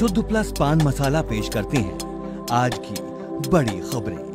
शुद्ध प्लस पान मसाला पेश करते हैं। आज की बड़ी खबरें।